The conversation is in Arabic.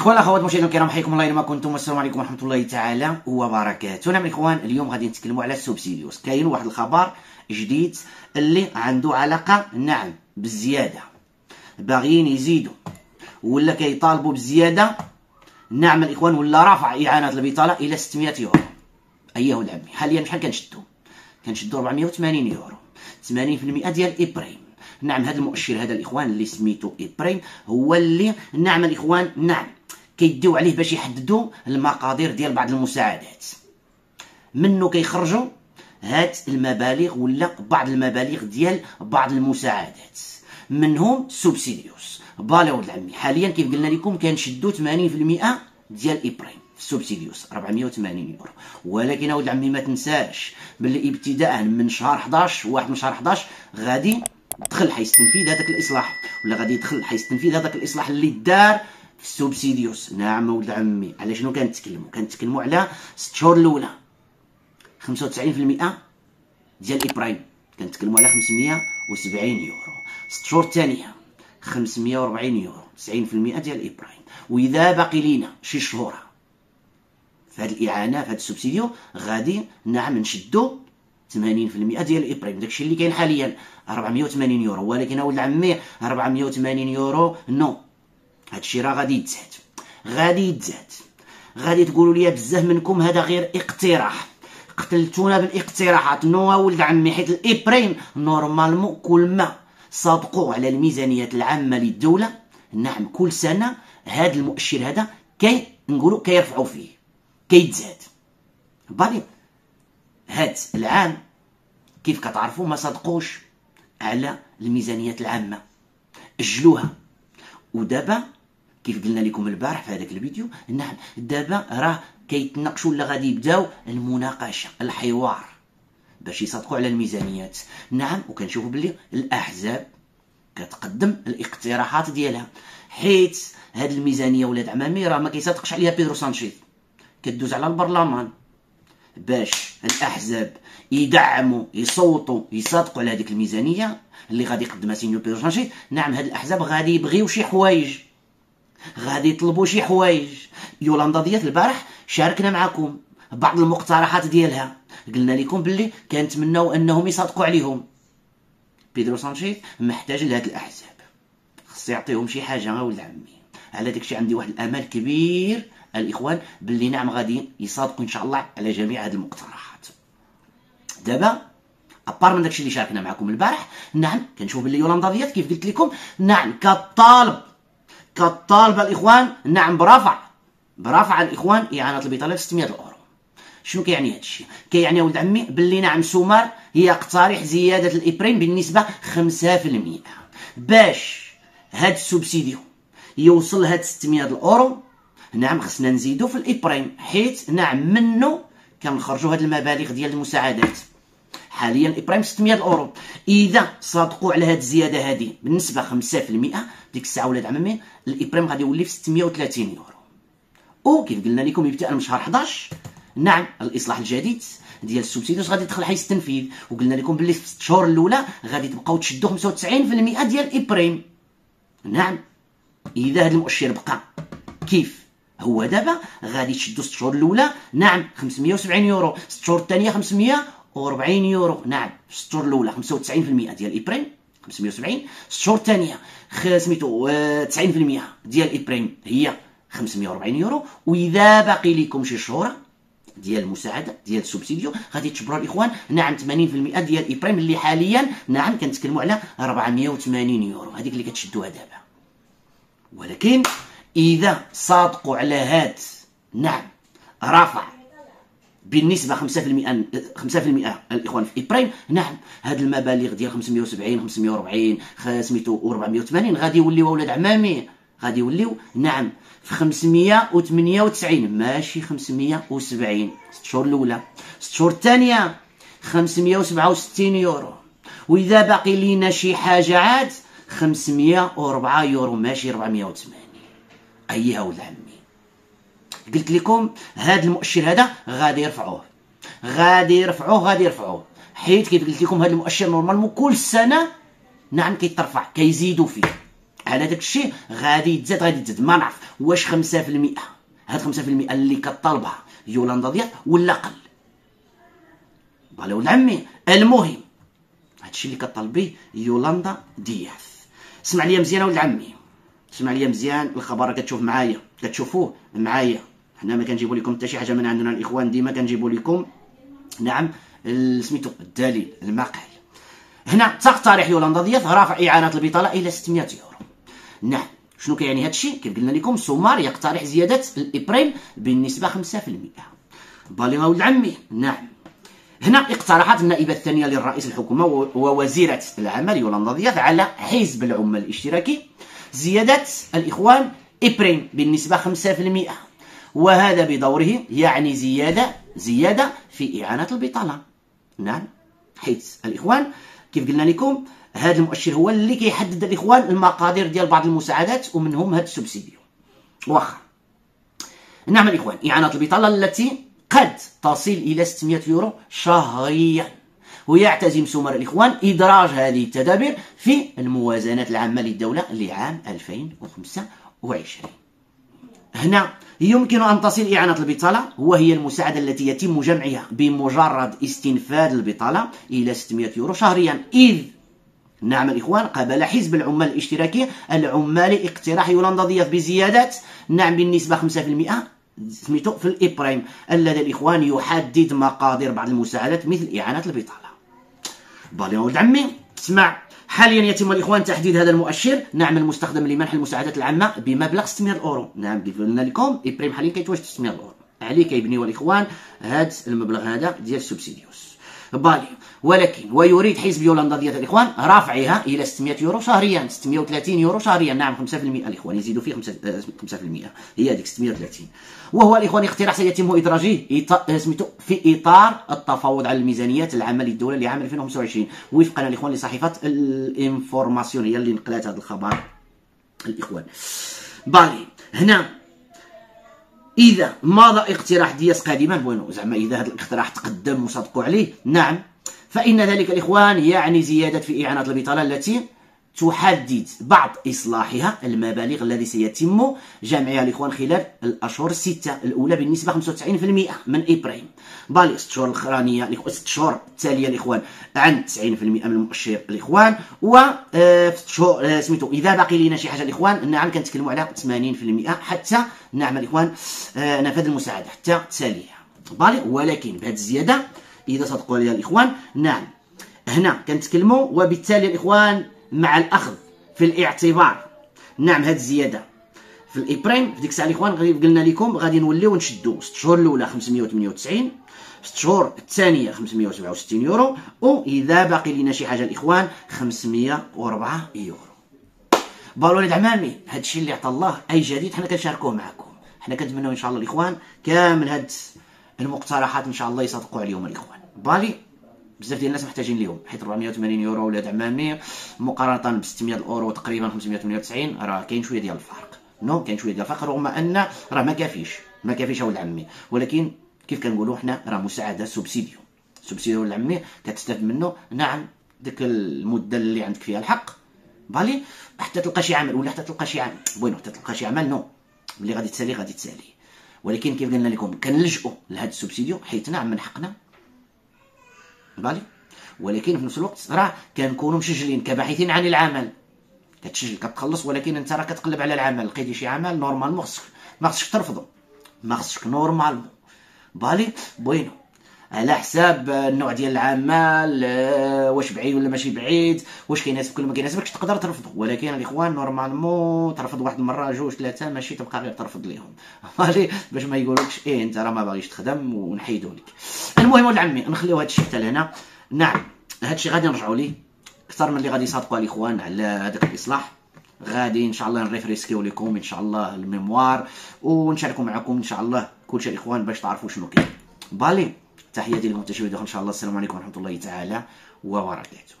إخوان اخوات مشاهدينا الكرام حياكم الله اينما كنتم والسلام عليكم ورحمة الله تعالى وبركاته. نعم إخوان اليوم غادي نتكلموا على ال subsidios. كاين واحد الخبر جديد اللي عنده علاقة نعم بالزيادة. باغيين يزيدوا. ولا كيطالبوا بالزياده نعم الإخوان ولا برفع اعانه البطالة إلى 600 يورو. اولاد عمي حاليا شحال كنشدوا؟ كنشدوا 480 يورو. 80% ديال IPREM نعم هذا المؤشر هذا الإخوان اللي سميتو IPREM هو اللي نعم الإخوان نعم كيديو عليه باش يحددوا المقادير ديال بعض المساعدات. منه كيخرجوا هاد المبالغ ولا بعض المبالغ ديال بعض المساعدات. منهم subsidios. باللي ولد عمي حاليا كيف قلنا لكم كنشدوا 80% ديال IPREM subsidios 480 يورو. ولكن أولاد عمي ما تنساش باللي ابتداء من شهر 11 واحد من شهر 11 غادي دخل تنفيذ هذاك الإصلاح. ولا غادي يدخل تنفيذ هذاك الإصلاح اللي دار في السوبسيديوس نعم ولد عمي. على شنو كنتكلموا كنتكلموا على 6 شهور الاولى 95% ديال الإبراهيم. كنتكلموا على 570 يورو. 6 شهور الثانية 540 يورو. 90% ديال الإبراهيم. وإذا باقي لينا شي شهور في هذه الإعانة في هذا ال subsidio غادي نعم نشدو 80% ديال ال IPREM. داكشي اللي كاين حاليا 480 يورو. ولكن أولاد عمي 480 يورو. no. هادشي راه غادي يتزاد غادي يتزاد غادي تقولوا لي بزاف منكم هذا غير اقتراح. قتلتونا بالاقتراحات. no ولد عمي حيت ال IPREM normalement كل ما صادقوا على الميزانيات العامة للدولة نعم كل سنة هذا المؤشر هذا كي نقولوا كيرفعوا فيه. كيتزاد بالي هاد العام كيف كتعرفوا ما صدقوش على الميزانيات العامة. أجلوها. ودابا كيف قلنا لكم البارح في هذاك الفيديو نعم دابا راه كيتناقشوا ولا غادي يبداو المناقشة الحوار باش يصدقوا على الميزانيات. نعم وكنشوفوا باللي الأحزاب كتقدم الاقتراحات ديالها. حيت هاد الميزانية ولاد عمامي راه ما كيصدقش عليها بيدرو سانشيز. كدوز على البرلمان باش الأحزاب يدعموا يصوتوا يصادقوا على هذيك الميزانية اللي غادي يقدمها señor بيدرو سانشيز. نعم هاد الأحزاب غادي يبغيو شي حوايج. غادي يطلبوا شي حوايج. يولندا ديال البارح شاركنا معكم بعض المقترحات ديالها. قلنا لكم باللي كنتمناو أنهم يصادقوا عليهم. بيدرو سانشيز محتاج لهاد الأحزاب. خص يعطيهم شي حاجة ولد عمي. على داكشي عندي واحد الأمل كبير. الإخوان باللي نعم غادي يصادقوا إن شاء الله على جميع هذه المقترحات. دابا أبار من داكشي اللي شاركنا معكم البارح نعم كنشوف باللي يولندا ديات كيف قلت لكم نعم كطالب كطالب الإخوان؟ نعم برفع. برفع الإخوان إعانة البطالة 600 اورو شنو كيعني هذا الشيء؟ كيعني ولد عمي باللي نعم سومار يقترح زيادة ال IPREM بالنسبة 5% باش هاد ال subsidio يوصل هاد 600 الأورو نعم خصنا نزيدو في ال IPREM حيت نعم منه كنخرجوا هاد المبالغ ديال المساعدات. حاليا ال IPREM 600 اورو إذا صادقوا على هاد الزيادة هذه بالنسبة 5% ديك الساعة ولاد عمامي ال IPREM غادي يولي في 630 يورو. وكيف قلنا لكم ابتداء من شهر 11 نعم الإصلاح الجديد ديال ال subsidios غادي يدخل حيز التنفيذ. وقلنا لكم باللي في الشهور الأولى غادي تبقاو تشدوا 95% ديال ال IPREM نعم. إذا هذا المؤشر بقى كيف؟ هو دابا غادي تشدوا 6 شهور الأولى نعم 570 يورو. 6 شهور الثانية 540 يورو. نعم 6 شهور الاولى 95% ديال ال IPREM 570 6 شهور الثانية سميتو 90% ديال ال IPREM هي 540 يورو. وإذا باقي لكم شي شهور ديال المساعدة ديال ال subsidio غادي تجبروا الإخوان. نعم 80% ديال ال IPREM اللي حاليا نعم كنتكلموا على 480 يورو. هذيك اللي كتشدوها دابا ولكن إذا صادقوا على هاد نعم رفع بالنسبة 5% 5% الإخوان في ابريم نعم هاد المبالغ ديال 570 540 سميتو 480 غادي يوليو أولاد عمامي غادي يوليو نعم في 598 ماشي 570 ست شهور الأولى. ست شهور الثانية 567 يورو. وإذا باقي لينا شي حاجة عاد 504 يورو ماشي 480 أيها ولد عمي. قلت لكم هذا المؤشر هذا غادي يرفعوه. غادي يرفعوه غادي يرفعوه. حيت كيف قلت لكم هذا المؤشر normalement كل سنة نعم كيترفع كيزيدوا فيه. على داك الشيء غادي يتزاد غادي يتزاد. ما نعرف واش 5% هاد 5% اللي كطالبها يولندا دياز ولا أقل؟ vale ولد عمي المهم هادشي اللي كطالبي يولندا دياز اسمع ليا مزيان ولد عمي. اسمع ليا مزيان الخبر كتشوف معايا. كتشوفوه معايا. حنا ما كنجيبو لكم حتى شي حاجة من عندنا الإخوان ديما كنجيبو لكم. نعم سميتو الدليل المقال هنا تقترح يولندا دياث رفع إعانة البطالة إلى 600 يورو. نعم شنو كيعني هذا الشيء كيف قلنا لكم سومار يقترح زيادة الإبريل بالنسبة 5% بالي ولد عمي نعم. هنا اقترحت النائبة الثانية للرئيس الحكومة ووزيرة العمل يولندا دياث على حزب العمال الاشتراكي. زيادة الإخوان إبريم بالنسبة 5% وهذا بدوره يعني زيادة زيادة في إعانة البطالة. نعم. حيث الإخوان كيف قلنا لكم هذا المؤشر هو اللي كيحدد الإخوان المقادير ديال بعض المساعدات ومنهم هذا السبسيديو. واخا. نعم الإخوان إعانة البطالة التي قد تصل إلى 600 يورو شهريا. ويعتزم سمر الإخوان إدراج هذه التدابير في الموازنات العامة للدولة لعام 2025 هنا يمكن أن تصل إعانة البطالة وهي المساعدة التي يتم جمعها بمجرد استنفاذ البطالة إلى 600 يورو شهريا. إذ نعم الإخوان قبل حزب العمال الاشتراكي العمال اقتراح يولندا بزيادة نعم بالنسبة 5% سميتو في ال IPREM الذي الإخوان يحدد مقادير بعض المساعدات مثل إعانة البطالة. vale ولد عمي اسمع حاليا يتم الإخوان تحديد هذا المؤشر. نعم المستخدم لمنح المساعدات العامة بمبلغ 600 أورو. نعم قلنا لكم IPREM حاليا كيتواجد 600 أورو؟ عليه كيبنيو الإخوان هذا المبلغ هذا ديال ال subsidios vale. ولكن ويريد حزب يولندا دياز الإخوان رفعها إلى 600 يورو شهريا 630 يورو شهريا. نعم 5% الإخوان يزيدوا فيه 5% هي هذيك 630 وهو الإخوان اقتراح سيتم إدراجه سميتو في إطار التفاوض على الميزانيات العامه للدوله لعام 2025 وفقا الاخوان لصحيفه La Información هي اللي نقلت هذا الخبر الإخوان. vale. هنا إذا مضى اقتراح دياز قادما bueno زعما إذا هذا الاقتراح تقدم وصدقوا عليه نعم. فإن ذلك الإخوان يعني زيادة في إعانة البطالة التي تحدد بعض إصلاحها المبالغ الذي سيتم جمعها الإخوان خلال الأشهر الستة الأولى بالنسبة 95% من إبراهيم. بالي ست شهور الأخرانية ست شهور التالية الإخوان عن 90% من المؤشر الإخوان و آه، شهور آه، سميتو إذا باقي لنا شي حاجة الإخوان نعم كنتكلموا على 80% حتى نعم الإخوان آه، نفذ المساعدة حتى التالية. بالي ولكن بهذه الزيادة إذا صدقوا عليها الإخوان نعم هنا كنتكلموا وبالتالي الإخوان مع الأخذ في الاعتبار. نعم هذه الزيادة. في ال IPREM في ديك الساعة الاخوان قلنا لكم غادي نوليو نشدو 6 شهور الأولى 598 6 شهور الثانية 567 يورو واذا باقي لنا شي حاجة الإخوان 504 يورو. vale ولاد عمامي هذا الشيء اللي عطى الله أي جديد حنا كنشاركوه معكم حنا كنتمناو إن شاء الله الإخوان كامل هاد المقترحات إن شاء الله يصدقوا عليهم الإخوان. vale؟ بزاف ديال الناس محتاجين ليهم حيت 480 يورو ولاد عمامي مقارنة ب 600 اورو تقريبا 598 راه كاين شوية ديال الفرق. no كاين شوية ديال الفرق رغم أن راه ما كافيش ما كافيش ولد عمي. ولكن كيف كنقولوا حنا راه مساعدة subsidio subsidio ولد عمي كتستافد منه. نعم ديك المدة اللي عندك فيها الحق. vale حتى تلقى شي عمل ولا حتى تلقى شي عمل. bueno حتى تلقى شي عمل no. اللي غادي تسالي غادي تسالي. ولكن كيف قلنا لكم كنلجؤوا لهذا ال subsidio حيت نعم من حقنا vale؟ ولكن في نفس الوقت راه كنكونوا مسجلين كباحثين عن العمل. كتسجل كتخلص ولكن انت راه كتقلب على العمل. لقيتي شي عمل normalement خصك ما خصكش ترفضه ما خصك normalement vale bueno. على حساب النوع ديال العمل آه، واش بعيد ولا ماشي بعيد واش كيناسبك ولا ما كيناسبكش تقدر ترفضه ولكن الإخوان normalement ترفض واحد المرة جوج ثلاثة ماشي تبقى غير ترفض ليهم. باش ما يقولوكش إيه أنت راه ما باغيش تخدم ونحيدو لك. المهم ولد عمي نخليو هذا الشيء حتى لهنا. نعم هذا الشيء غادي نرجعوا ليه. أكثر من اللي غادي يصادقوا الإخوان على هذاك الإصلاح. غادي إن شاء الله نريفريسكيو لكم إن شاء الله ال mémoire ونشاركوا معكم إن شاء الله كل شيء الإخوان باش تعرفوا شنو كاين. vale. تحياتي لكم تشويه إن شاء الله. السلام عليكم ورحمة الله تعالى وبركاته.